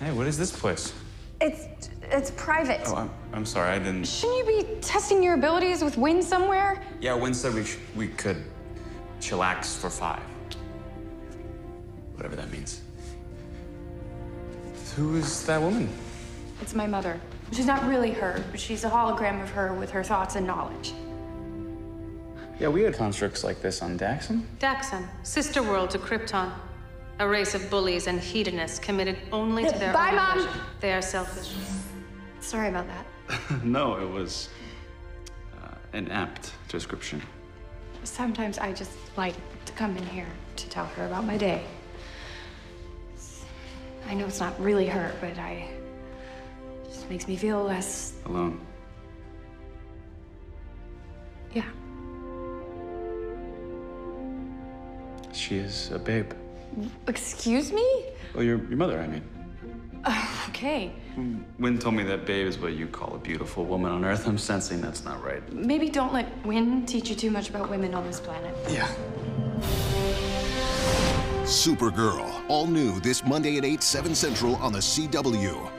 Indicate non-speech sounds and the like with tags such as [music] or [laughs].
Hey, what is this place? It's it's private. Oh, I'm, I'm sorry, I didn't. Shouldn't you be testing your abilities with Winn somewhere? Yeah, Winn said we, sh- we could chillax for five. Whatever that means. Who is that woman? It's my mother. She's not really her, but she's a hologram of her with her thoughts and knowledge. Yeah, we had constructs like this on Daxam. Daxam, sister world to Krypton. A race of bullies and hedonists committed only to their Bye, own Mom. pleasure. They are selfish. Sorry about that. [laughs] no, it was uh, an apt description. Sometimes I just like to come in here to tell her about my day. I know it's not really her, but I it just makes me feel less Alone. yeah. She is a babe. Excuse me? Well, your, your mother, I mean. [sighs] Okay. Winn told me that babe is what you call a beautiful woman on Earth. I'm sensing that's not right. Maybe don't let Winn teach you too much about women on this planet. Yeah. Supergirl, all new this Monday at 8, 7 Central on the CW.